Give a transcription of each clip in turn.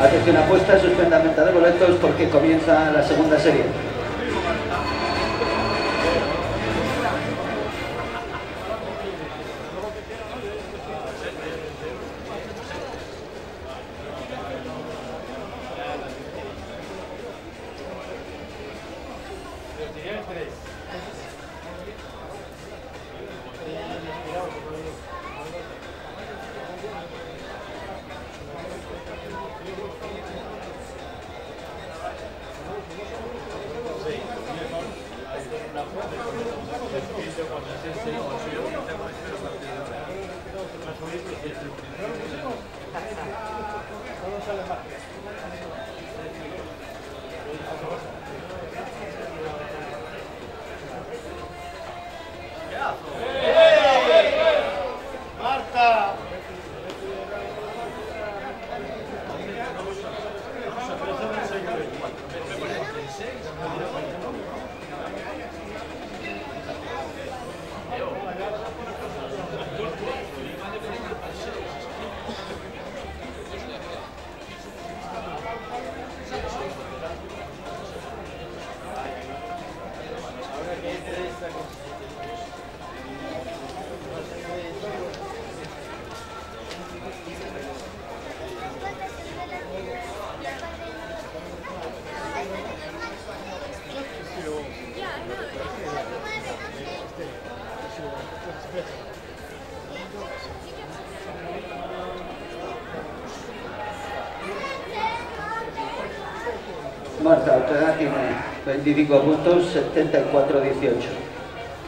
Atención, apuesta, suspenda venta de boletos porque comienza la segunda serie. Marta. Marta Ortega tiene 25 puntos, 74-18.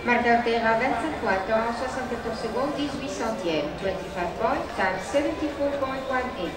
Margarita, 25 points, 74 secondes, 18 centièmes, 25 points times 74.18.